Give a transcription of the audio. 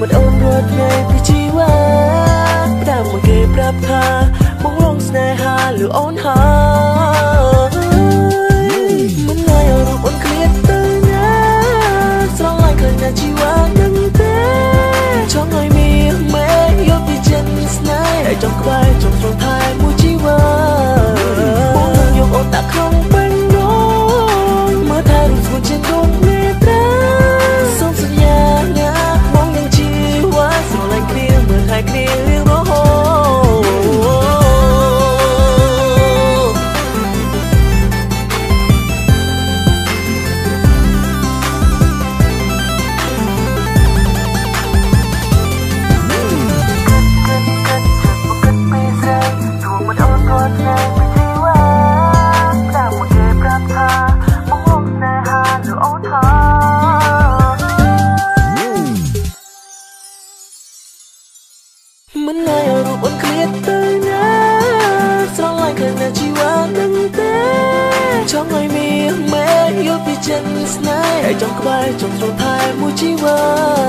មិនអូនរត់ងាយពីជីវ៉ាតាមមកគេប្រាប់ថាមកលងស្នេហាឬអូនហើយ មិនងាយឲ្យរូបអូនឃ្លាតទៅណាស្រឡាញ់គ្នាជីវ៉ានឹងទេចង់ឲ្យមានមេយល់ពីចិត្តស្នេហ៍ហើយចង់ក្បែរចង់ចូលថែមួយជីវ៉ា